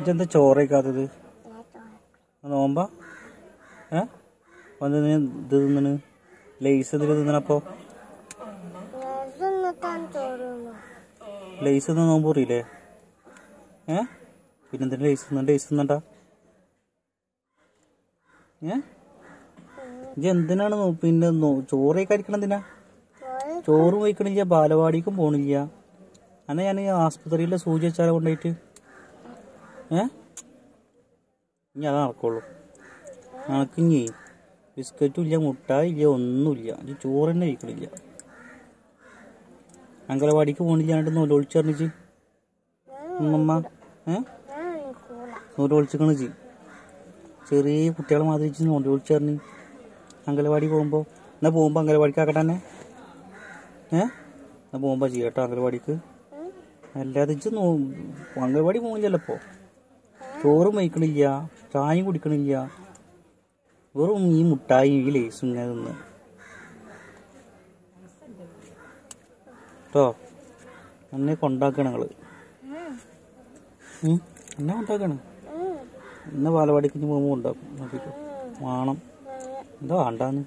ഇതെന്താ ചോറേക്കാത്തത്? നോമ്പ? ഏ? വന്ന് ഇത് തിന്നണ്? ലേസ് ഇതിൽ തിന്നണപ്പോ ലേസ് തിന്ന നോമ്പ് പറയില്ലേ ഏ? പിന്നെന്തിനാ ലേസ് തിന്ന ലേസ് തിന്നണ്ട? ഏ? ഇജ്ജ് എന്തിനാണ് പിന്നെ ചോറ് കഴിക്കണം എന്തിനാ? ചോറ് കഴിക്കണില്ല ബാലവാടിക്കും പോണില്ല. അന്ന ഞാൻ ആസ്പത്രിയിലെ സൂചി കൊണ്ടുപോയിട്ട് ഏ? ഇനി അത് നടക്കുള്ളൂ. നടക്കിഞ്ഞി ബിസ്ക്കറ്റും ഇല്ല മുട്ടായി ഇല്ല ഒന്നുമില്ല ഇനി ചോറ് തന്നെ കഴിക്കണില്ല. അങ്കലവാടിക്ക് പോണില്ലാണ്ട് നൂലൊളിച്ചറിഞ്ഞിച്ച് ഉമ്മമ്മ ഏ? ഞാൻ നിൽക്കൂല നൂലൊളിച്ചിക്കണ് ചി ചെറിയ കുട്ടികളെ മാതിരി നൂലൊളിച്ചറിഞ്ഞ് അങ്കലവാടി പോകുമ്പോൾ എന്നാ പോകുമ്പോൾ അങ്കലവാടിക്ക് ആക്കട്ടെ തന്നെ ഏ? എന്നാ പോകുമ്പോൾ ചെയ്യട്ടോ അങ്കലവാടിക്ക് അല്ലാതെ അങ്കലവാടി പോകുന്നില്ലല്ലോ ഇപ്പോൾ ചോറും വയ്ക്കണില്ല ചായയും കുടിക്കണില്ല. വെറും ഈ മുട്ടായി ഈ ലേസും ഇങ്ങനെ നിന്ന് കേട്ടോ എന്നെ കൊണ്ടാക്കണം നിങ്ങൾ എന്നെ കൊണ്ടാക്കണം? ഇന്ന് ബാലവാടിക്ക് ഇനി പോകുമ്പോൾ ഉണ്ടാക്കും വേണം. എന്താ വേണ്ടാന്ന്?